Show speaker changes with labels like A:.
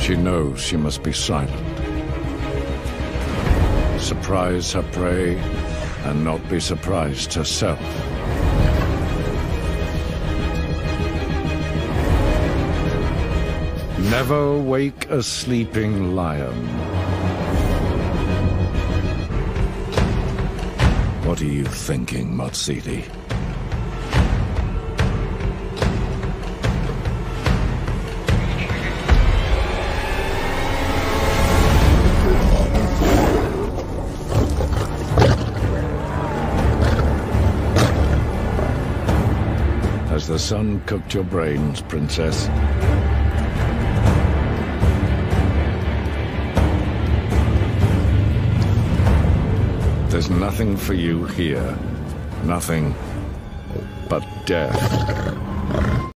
A: She knows she must be silent. Surprise her prey and not be surprised herself. Never wake a sleeping lion. What are you thinking, Matsidi? Has the sun cooked your brains, Princess? There's nothing for you here. Nothing but death.